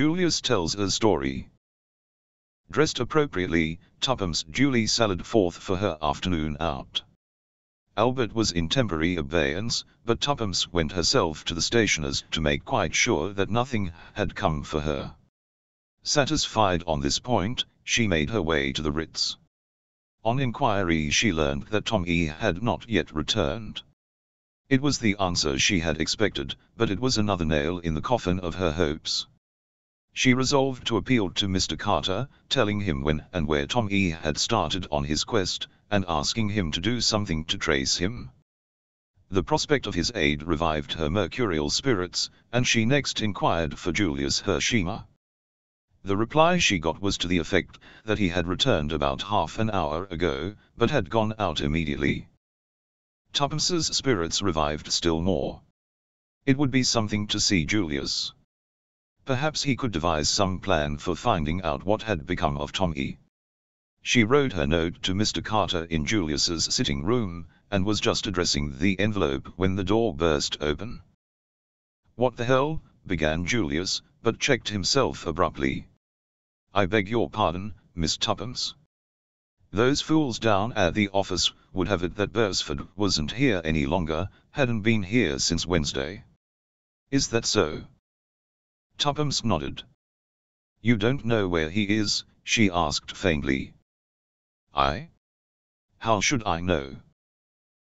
Julius tells a story. Dressed appropriately, Tuppence duly sallied forth for her afternoon out. Albert was in temporary abeyance, but Tuppence went herself to the stationer's to make quite sure that nothing had come for her. Satisfied on this point, she made her way to the Ritz. On inquiry she learned that Tommy had not yet returned. It was the answer she had expected, but it was another nail in the coffin of her hopes. She resolved to appeal to Mr. Carter, telling him when and where Tommy had started on his quest, and asking him to do something to trace him. The prospect of his aid revived her mercurial spirits, and she next inquired for Julius Hersheimmer. The reply she got was to the effect that he had returned about half an hour ago, but had gone out immediately. Tuppence's spirits revived still more. It would be something to see Julius. Perhaps he could devise some plan for finding out what had become of Tommy. She wrote her note to Mr. Carter in Julius's sitting room, and was just addressing the envelope when the door burst open. What the hell, began Julius, but checked himself abruptly. I beg your pardon, Miss Tuppence. Those fools down at the office would have it that Beresford wasn't here any longer, hadn't been here since Wednesday. Is that so? Tuppence nodded. You don't know where he is, she asked faintly. I? How should I know?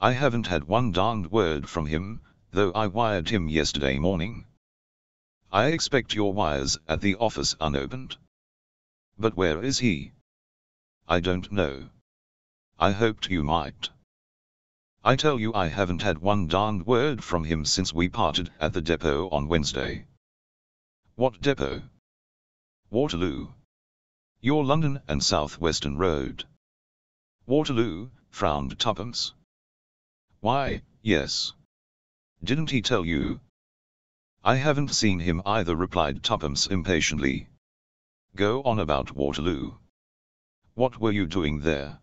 I haven't had one darned word from him, though I wired him yesterday morning. I expect your wires at the office unopened. But where is he? I don't know. I hoped you might. I tell you I haven't had one darned word from him since we parted at the depot on Wednesday. What depot? Waterloo. Your London and South Western Road. Waterloo, frowned Tuppence. Why, yes. Didn't he tell you? I haven't seen him either replied Tuppence impatiently. Go on about Waterloo. What were you doing there?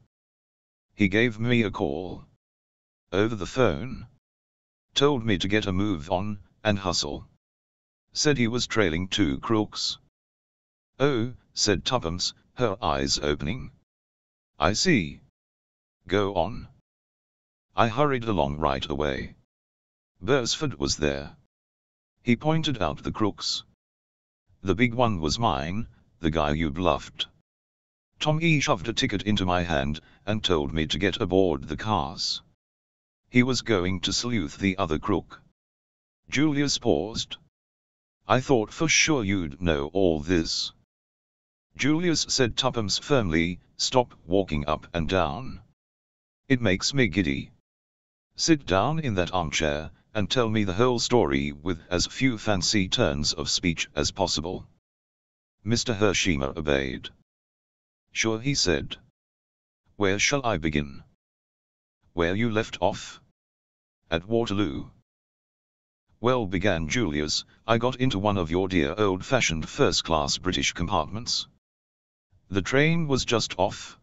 He gave me a call. Over the phone. Told me to get a move on, and hustle. Said he was trailing two crooks. Oh, said Tuppence, her eyes opening. I see. Go on. I hurried along right away. Beresford was there. He pointed out the crooks. The big one was mine, the guy you bluffed. Tommy shoved a ticket into my hand, and told me to get aboard the cars. He was going to sleuth the other crook. Julius paused. I thought for sure you'd know all this. Julius said Tuppence firmly, stop walking up and down. It makes me giddy. Sit down in that armchair, and tell me the whole story with as few fancy turns of speech as possible. Mr. Hersheimmer obeyed. Sure he said. Where shall I begin? Where you left off? At Waterloo. Well began Julius, I got into one of your dear old-fashioned first-class British compartments. The train was just off.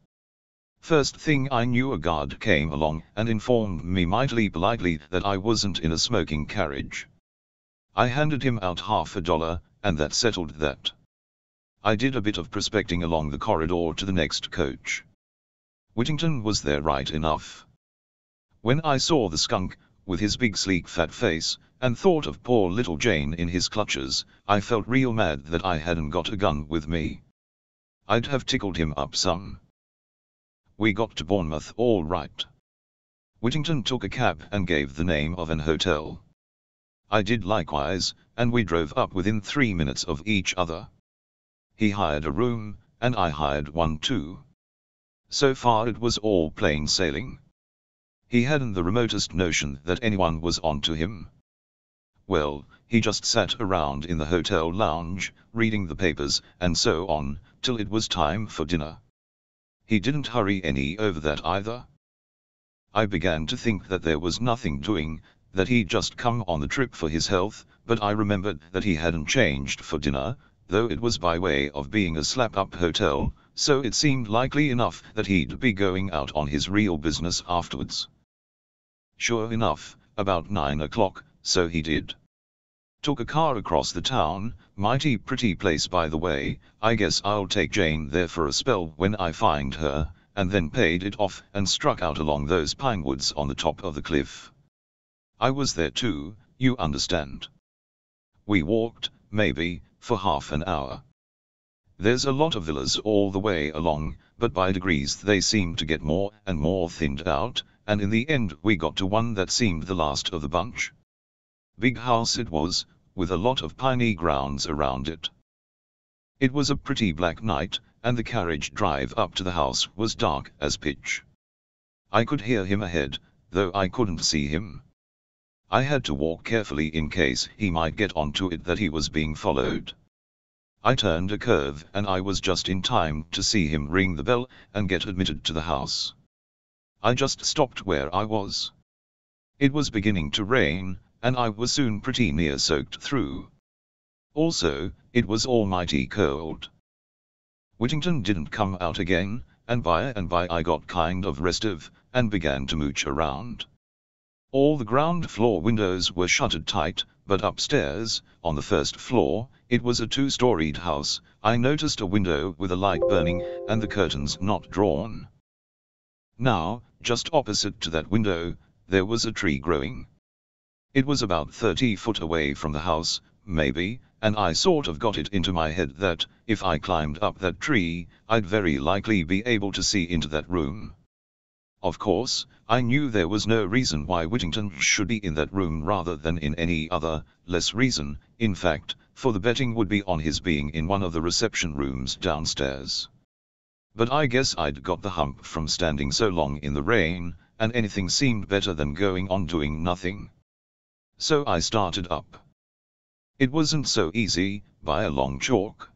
First thing I knew a guard came along and informed me mightily politely that I wasn't in a smoking carriage. I handed him out half a dollar, and that settled that. I did a bit of prospecting along the corridor to the next coach. Whittington was there right enough. When I saw the skunk, with his big sleek fat face, and thought of poor little Jane in his clutches, I felt real mad that I hadn't got a gun with me. I'd have tickled him up some. We got to Bournemouth all right. Whittington took a cab and gave the name of an hotel. I did likewise, and we drove up within three minutes of each other. He hired a room, and I hired one too. So far it was all plain sailing. He hadn't the remotest notion that anyone was on to him. Well, he just sat around in the hotel lounge, reading the papers, and so on, till it was time for dinner. He didn't hurry any over that either. I began to think that there was nothing doing, that he'd just come on the trip for his health, but I remembered that he hadn't changed for dinner, though it was by way of being a slap-up hotel, so it seemed likely enough that he'd be going out on his real business afterwards. Sure enough, about nine o'clock, so he did. Took a car across the town, mighty pretty place by the way, I guess I'll take Jane there for a spell when I find her, and then paid it off and struck out along those pine woods on the top of the cliff. I was there too, you understand. We walked, maybe, for half an hour. There's a lot of villas all the way along, but by degrees they seemed to get more and more thinned out, and in the end we got to one that seemed the last of the bunch. Big house it was, with a lot of piney grounds around it. It was a pretty black night, and the carriage drive up to the house was dark as pitch. I could hear him ahead, though I couldn't see him. I had to walk carefully in case he might get onto it that he was being followed. I turned a curve and I was just in time to see him ring the bell and get admitted to the house. I just stopped where I was. It was beginning to rain, and I was soon pretty near soaked through. Also, it was almighty cold. Whittington didn't come out again, and by and by I got kind of restive, and began to mooch around. All the ground floor windows were shuttered tight, but upstairs, on the first floor, it was a two-storied house, I noticed a window with a light burning, and the curtains not drawn. Now, just opposite to that window, there was a tree growing. It was about 30 foot away from the house, maybe, and I sort of got it into my head that, if I climbed up that tree, I'd very likely be able to see into that room. Of course, I knew there was no reason why Whittington should be in that room rather than in any other, less reason, in fact, for the betting would be on his being in one of the reception rooms downstairs. But I guess I'd got the hump from standing so long in the rain, and anything seemed better than going on doing nothing. So I started up. It wasn't so easy, by a long chalk.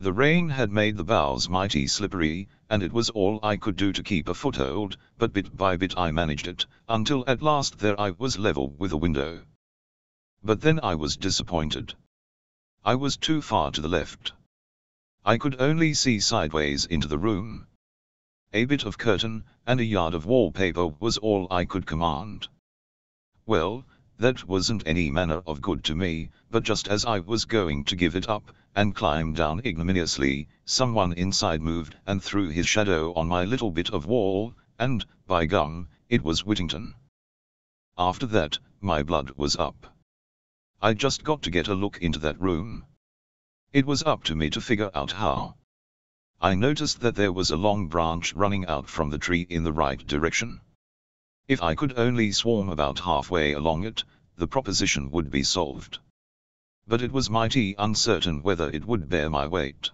The rain had made the boughs mighty slippery, and it was all I could do to keep a foothold, but bit by bit I managed it, until at last there I was level with a window. But then I was disappointed. I was too far to the left. I could only see sideways into the room. A bit of curtain, and a yard of wallpaper was all I could command. Well, that wasn't any manner of good to me, but just as I was going to give it up, and climb down ignominiously, someone inside moved and threw his shadow on my little bit of wall, and, by gum, it was Whittington. After that, my blood was up. I just got to get a look into that room. It was up to me to figure out how. I noticed that there was a long branch running out from the tree in the right direction. If I could only swarm about halfway along it, the proposition would be solved. But it was mighty uncertain whether it would bear my weight.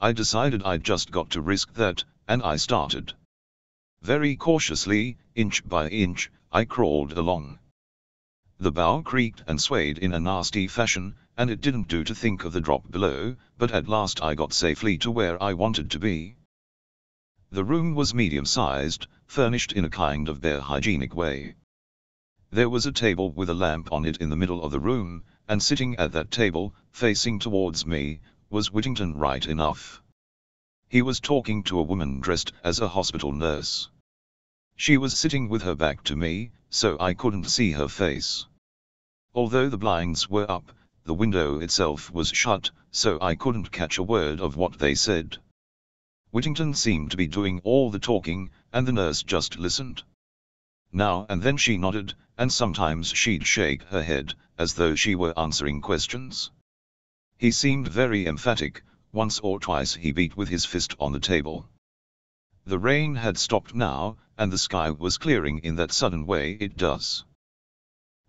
I decided I'd just got to risk that, and I started. Very cautiously, inch by inch, I crawled along. The bough creaked and swayed in a nasty fashion, and it didn't do to think of the drop below, but at last I got safely to where I wanted to be. The room was medium-sized, furnished in a kind of bare hygienic way. There was a table with a lamp on it in the middle of the room, and sitting at that table, facing towards me, was Whittington right enough. He was talking to a woman dressed as a hospital nurse. She was sitting with her back to me, so I couldn't see her face. Although the blinds were up, the window itself was shut, so I couldn't catch a word of what they said. Whittington seemed to be doing all the talking, and the nurse just listened. Now and then she nodded, and sometimes she'd shake her head, as though she were answering questions. He seemed very emphatic, once or twice he beat with his fist on the table. The rain had stopped now, and the sky was clearing in that sudden way it does.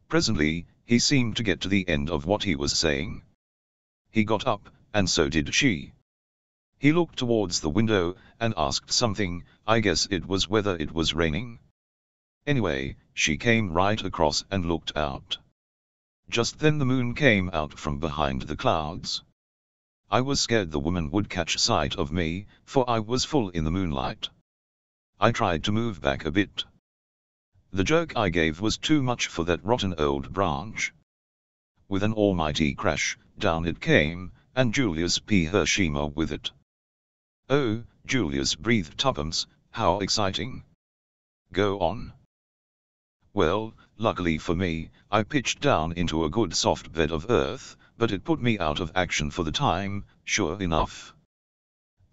Presently, he seemed to get to the end of what he was saying. He got up, and so did she. He looked towards the window, and asked something, I guess it was whether it was raining. Anyway, she came right across and looked out. Just then the moon came out from behind the clouds. I was scared the woman would catch sight of me, for I was full in the moonlight. I tried to move back a bit. The jerk I gave was too much for that rotten old branch. With an almighty crash, down it came, and Julius P. Hersheimmer with it. Oh, Julius breathed Tuppence, how exciting. Go on. Well, luckily for me, I pitched down into a good soft bed of earth, but it put me out of action for the time, sure enough.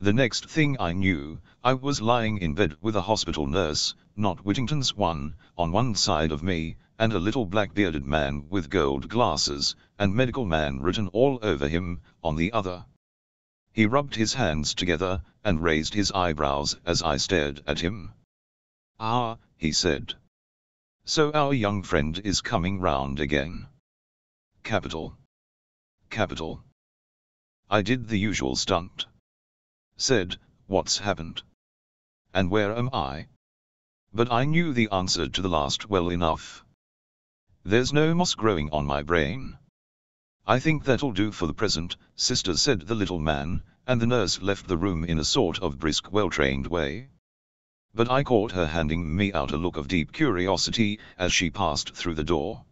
The next thing I knew, I was lying in bed with a hospital nurse, not Whittington's one, on one side of me, and a little black-bearded man with gold glasses, and medical man written all over him, on the other. He rubbed his hands together, and raised his eyebrows as I stared at him. Ah, he said. So our young friend is coming round again. Capital. Capital. I did the usual stunt. Said, what's happened? And where am I? But I knew the answer to the last well enough. There's no moss growing on my brain. I think that'll do for the present, sister said the little man, and the nurse left the room in a sort of brisk well-trained way. But I caught her handing me out a look of deep curiosity as she passed through the door.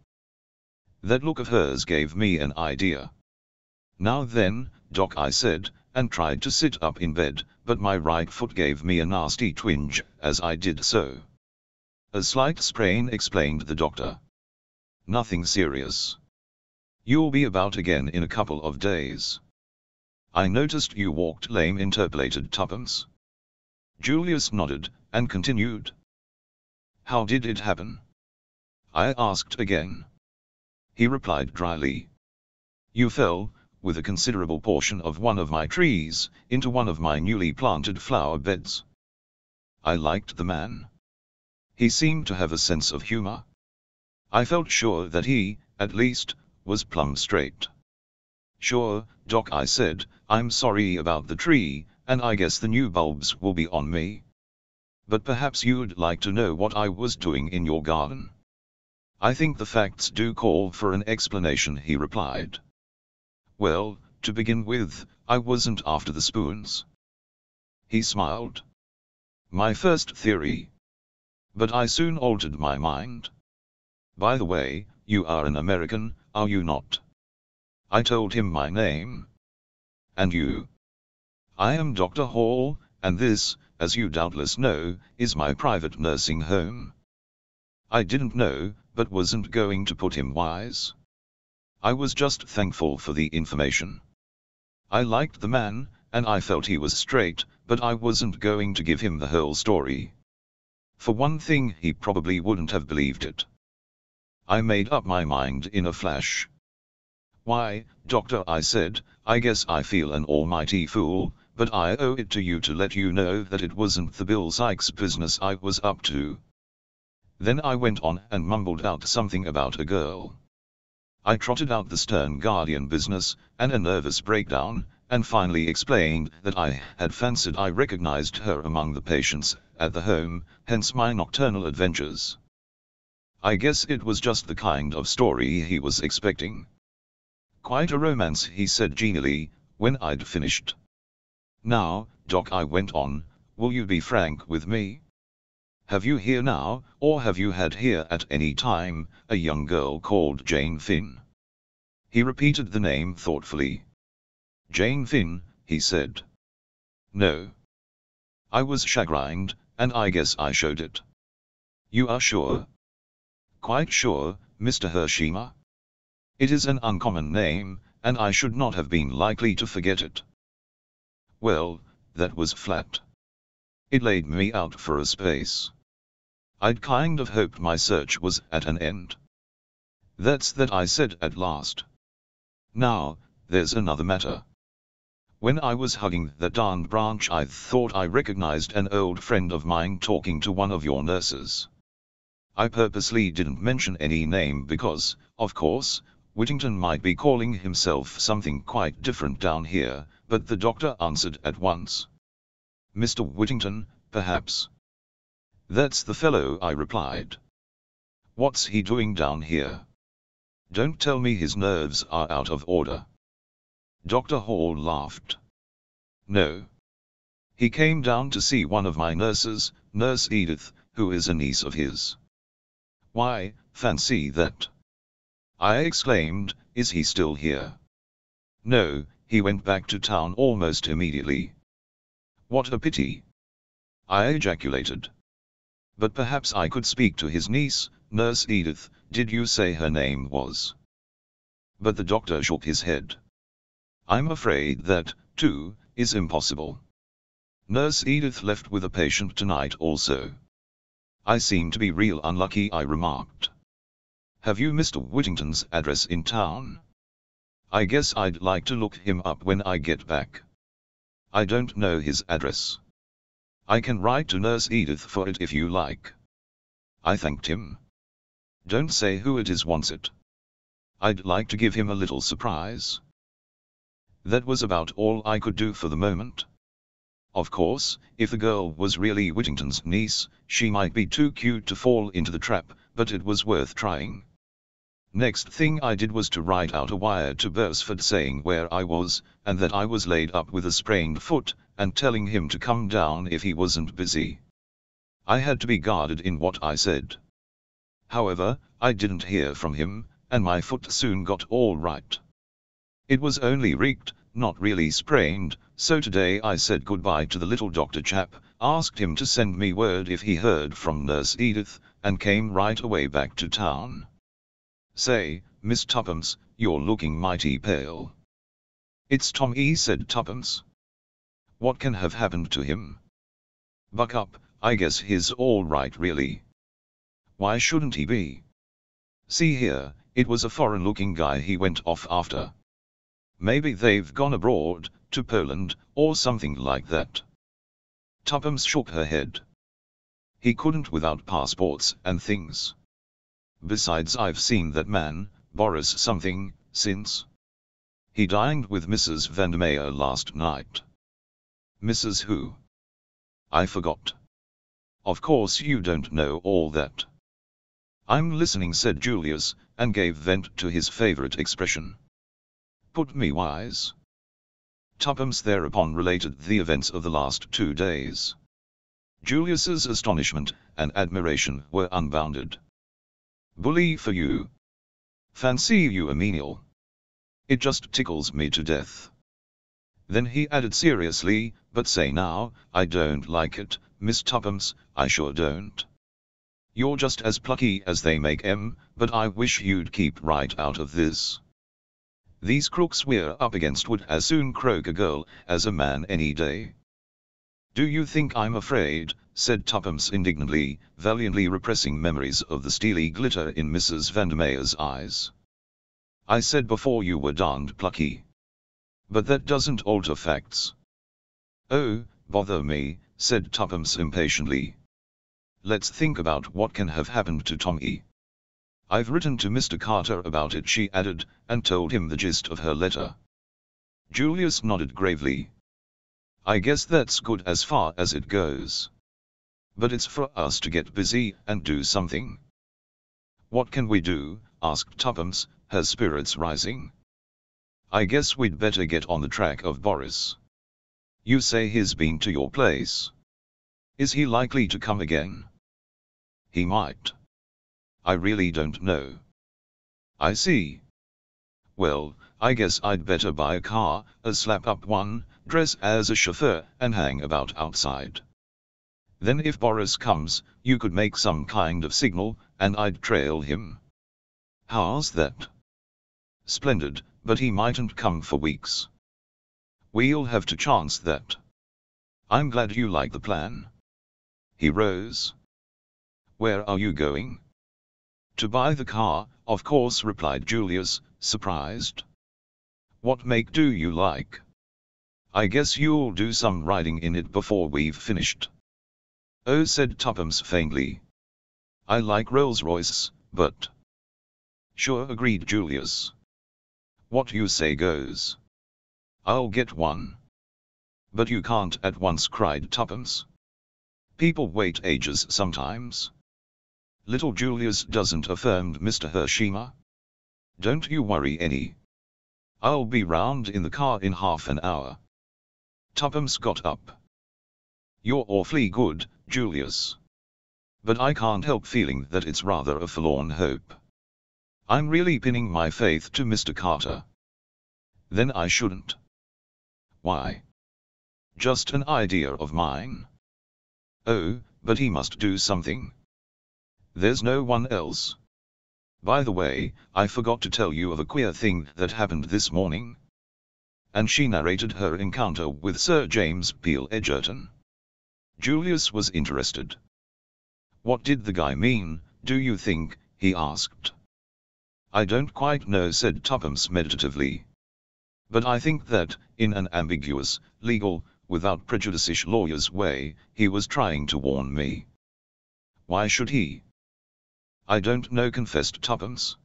That look of hers gave me an idea. Now then, Doc I said, and tried to sit up in bed, but my right foot gave me a nasty twinge as I did so. A slight sprain explained the doctor. Nothing serious. You'll be about again in a couple of days. I noticed you walked lame interpolated Tuppence. Julius nodded, and continued. How did it happen? I asked again. He replied dryly. You fell, with a considerable portion of one of my trees, into one of my newly planted flower beds. I liked the man. He seemed to have a sense of humor. I felt sure that he, at least, was plumb straight. Sure, Doc I said, I'm sorry about the tree, and I guess the new bulbs will be on me. But perhaps you'd like to know what I was doing in your garden. I think the facts do call for an explanation he replied. Well, to begin with, I wasn't after the spoons. He smiled. My first theory. But I soon altered my mind. By the way, you are an American, are you not? I told him my name. And you? I am Dr. Hall, and this, as you doubtless know, is my private nursing home. I didn't know, but wasn't going to put him wise. I was just thankful for the information. I liked the man, and I felt he was straight, but I wasn't going to give him the whole story. For one thing he probably wouldn't have believed it. I made up my mind in a flash. Why, doctor I said, I guess I feel an almighty fool, but I owe it to you to let you know that it wasn't the Bill Sikes business I was up to. Then I went on and mumbled out something about a girl. I trotted out the Stern Guardian business, and a nervous breakdown, and finally explained that I had fancied I recognized her among the patients at the home, hence my nocturnal adventures. I guess it was just the kind of story he was expecting. Quite a romance, he said genially, when I'd finished. Now, Doc, I went on, will you be frank with me? Have you here now, or have you had here at any time, a young girl called Jane Finn? He repeated the name thoughtfully. Jane Finn, he said. No. I was chagrined, and I guess I showed it. You are sure? Quite sure, Mr. Hersheimmer. It is an uncommon name, and I should not have been likely to forget it. Well, that was flat. It laid me out for a space. I'd kind of hoped my search was at an end. That's that I said at last. Now, there's another matter. When I was hugging that darned branch I thought I recognized an old friend of mine talking to one of your nurses. I purposely didn't mention any name because, of course, Whittington might be calling himself something quite different down here, but the doctor answered at once. Mr. Whittington, perhaps. That's the fellow, I replied. What's he doing down here? Don't tell me his nerves are out of order. Dr. Hall laughed. No. He came down to see one of my nurses, Nurse Edith, who is a niece of his. Why, fancy that. I exclaimed, is he still here? No, he went back to town almost immediately. What a pity. I ejaculated. But perhaps I could speak to his niece, Nurse Edith, did you say her name was? But the doctor shook his head. I'm afraid that, too, is impossible. Nurse Edith left with a patient tonight also. I seem to be real unlucky I remarked. Have you Mr. Whittington's address in town? I guess I'd like to look him up when I get back. I don't know his address. I can write to Nurse Edith for it if you like. I thanked him. Don't say who it is wants it. I'd like to give him a little surprise. That was about all I could do for the moment. Of course, if the girl was really Whittington's niece, she might be too cute to fall into the trap, but it was worth trying. Next thing I did was to write out a wire to Beresford saying where I was, and that I was laid up with a sprained foot, and telling him to come down if he wasn't busy. I had to be guarded in what I said. However, I didn't hear from him, and my foot soon got all right. It was only rigged, not really sprained, so today I said goodbye to the little doctor chap, asked him to send me word if he heard from Nurse Edith, and came right away back to town. Say, Miss Tuppence, you're looking mighty pale. It's Tom E said Tuppence. What can have happened to him? Buck up, I guess he's all right really. Why shouldn't he be? See here, it was a foreign-looking guy he went off after. Maybe they've gone abroad, to Poland, or something like that. Tuppence shook her head. He couldn't without passports and things. Besides I've seen that man, Boris something, since. He dined with Mrs. Vandemeyer last night. Mrs. Who? I forgot. Of course you don't know all that. I'm listening said Julius, and gave vent to his favorite expression. Put me wise. Tuppence thereupon related the events of the last two days. Julius's astonishment and admiration were unbounded. Bully for you. Fancy you a menial. It just tickles me to death. Then he added seriously, but say now, I don't like it, Miss Tuppence, I sure don't. You're just as plucky as they make 'em, but I wish you'd keep right out of this. These crooks we're up against would as soon croak a girl as a man any day. Do you think I'm afraid, said Tuppence indignantly, valiantly repressing memories of the steely glitter in Mrs. Vandemeyer's eyes. I said before you were darned plucky. But that doesn't alter facts. Oh, bother me, said Tuppence impatiently. Let's think about what can have happened to Tommy. I've written to Mr. Carter about it she added, and told him the gist of her letter. Julius nodded gravely. I guess that's good as far as it goes. But it's for us to get busy and do something. What can we do? asked Tuppence, her spirits rising. I guess we'd better get on the track of Boris. You say he's been to your place. Is he likely to come again? He might. I really don't know. I see. Well, I guess I'd better buy a car, a slap-up one, dress as a chauffeur, and hang about outside. Then if Boris comes, you could make some kind of signal, and I'd trail him. How's that? Splendid, but he mightn't come for weeks. We'll have to chance that. I'm glad you like the plan. He rose. Where are you going? To buy the car, of course replied Julius, surprised. What make do you like? I guess you'll do some riding in it before we've finished. Oh said Tuppence faintly. I like Rolls-Royce, but... Sure agreed Julius. What you say goes. I'll get one. But you can't at once cried Tuppence. People wait ages sometimes. Little Julius doesn't affirmed Mr. Hersheimmer. Don't you worry any. I'll be round in the car in half an hour. Tuppence got up. You're awfully good, Julius. But I can't help feeling that it's rather a forlorn hope. I'm really pinning my faith to Mr. Carter. Then I shouldn't. Why? Just an idea of mine. Oh, but he must do something. There's no one else. By the way, I forgot to tell you of a queer thing that happened this morning. And she narrated her encounter with Sir James Peel Edgerton. Julius was interested. What did the guy mean, do you think, he asked. I don't quite know said Tuppence meditatively. But I think that, in an ambiguous, legal, without prejudice lawyer's way, he was trying to warn me. Why should he? I don't know confessed Tuppence.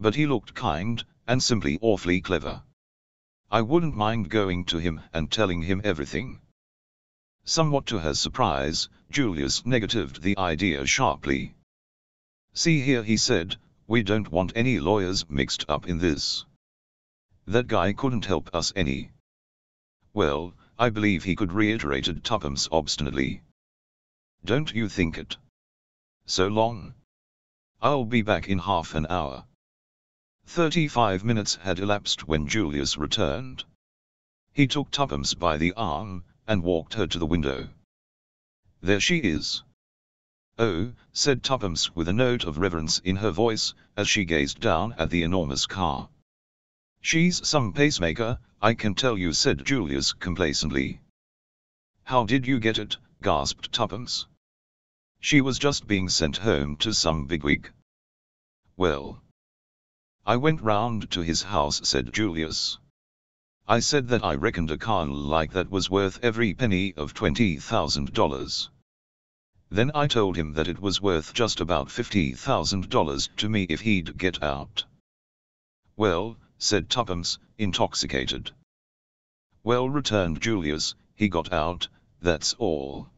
But he looked kind, and simply awfully clever. I wouldn't mind going to him and telling him everything. Somewhat to her surprise, Julius negatived the idea sharply. See here he said, we don't want any lawyers mixed up in this. That guy couldn't help us any. Well, I believe he could reiterated Tuppence obstinately. Don't you think it? So long? I'll be back in half an hour. Thirty-five minutes had elapsed when Julius returned. He took Tuppence by the arm, and walked her to the window. There she is. Oh, said Tuppence with a note of reverence in her voice, as she gazed down at the enormous car. She's some pacemaker, I can tell you said Julius complacently. How did you get it, gasped Tuppence. She was just being sent home to some bigwig. Well. I went round to his house said Julius. I said that I reckoned a car like that was worth every penny of $20,000. Then I told him that it was worth just about $50,000 to me if he'd get out. Well, said Tuppence, intoxicated. Well returned Julius, he got out, that's all.